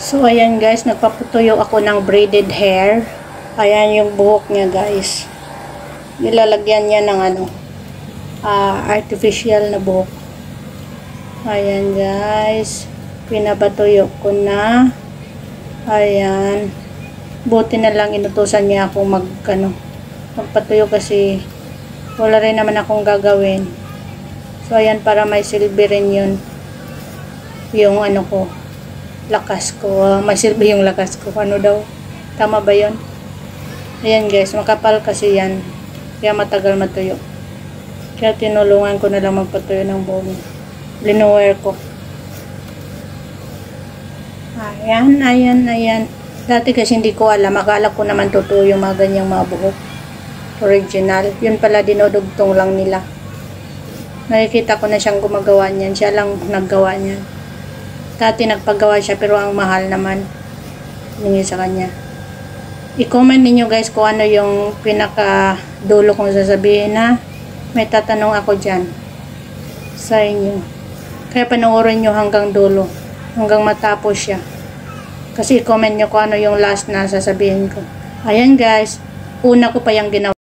So, ayan guys, nagpaputuyo ako ng braided hair. Ayan yung buhok niya guys. Nilalagyan niya ng ano, ah, artificial na buhok. Ayan guys, pinapatuyo ko na. Ayan. Buti na lang inutusan niya ako mag, ano, magpatuyo kasi wala rin naman akong gagawin. So, ayan, para may silbi rin yun. Yung ano ko, lakas ko. Ah, may silbi yung lakas ko. Ano daw? Tama ba yun? Ayan guys, makapal kasi yan. Kaya matagal matuyo. Kaya tinulungan ko na lang magpatuyo ng buhok. Linuwer ko. Ayan, ayan, ayan. Dati kasi hindi ko alam. Akala ko naman totoo yung mga ganyang mga buhok. Original. Yun pala dinodugtong lang nila. Nakikita ko na siyang gumagawa niyan. Siya lang naggawa niyan. Dati nagpagawa siya pero ang mahal naman. Hingi sa kanya. I-comment ninyo guys kung ano yung pinaka dulo kong sasabihin na may tatanong ako dyan sa inyo. Kaya panoorin nyo hanggang dulo. Hanggang matapos siya. Kasi i-comment nyo kung ano yung last na sasabihin ko. Ayan guys. Una ko pa yung ginawa.